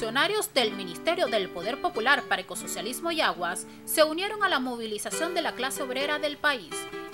Funcionarios del Ministerio del Poder Popular para Ecosocialismo y Aguas se unieron a la movilización de la clase obrera del país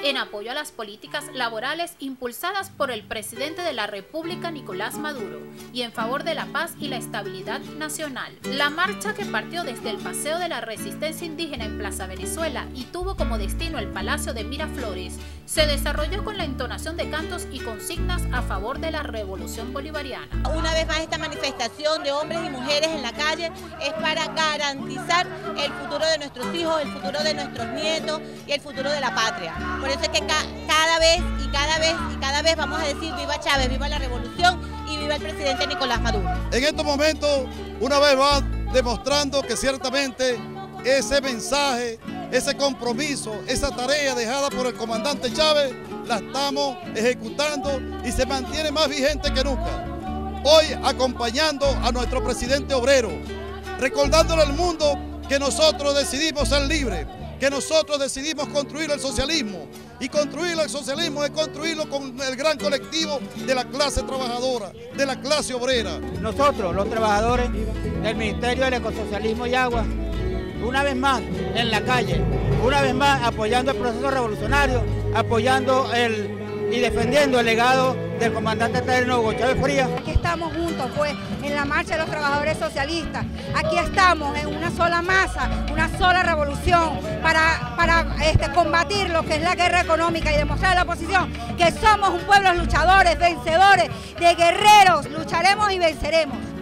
en apoyo a las políticas laborales impulsadas por el presidente de la República Nicolás Maduro y en favor de la paz y la estabilidad nacional. La marcha que partió desde el Paseo de la Resistencia Indígena en Plaza Venezuela y tuvo como destino el Palacio de Miraflores se desarrolló con la entonación de cantos y consignas a favor de la revolución bolivariana. Una vez más esta manifestación de hombres y mujeres en la calle es para garantizar el futuro de nuestros hijos, el futuro de nuestros nietos y el futuro de la patria. Eso es que cada vez y cada vez y cada vez vamos a decir viva Chávez, viva la revolución y viva el presidente Nicolás Maduro. En estos momentos, una vez va demostrando que ciertamente ese mensaje, ese compromiso, esa tarea dejada por el comandante Chávez, la estamos ejecutando y se mantiene más vigente que nunca. Hoy acompañando a nuestro presidente obrero, recordándole al mundo que nosotros decidimos ser libres, que nosotros decidimos construir el socialismo. Y construir el socialismo es construirlo con el gran colectivo de la clase trabajadora, de la clase obrera. Nosotros, los trabajadores del Ministerio del Ecosocialismo y Agua, una vez más en la calle, una vez más apoyando el proceso revolucionario, apoyando el y defendiendo el legado del comandante eterno Hugo Chávez Frías. Aquí estamos juntos, pues, en la marcha de los trabajadores socialistas. Aquí estamos en una sola masa, una sola revolución para, para este, combatir lo que es la guerra económica y demostrar a la oposición que somos un pueblo luchadores, vencedores, de guerreros. Lucharemos y venceremos.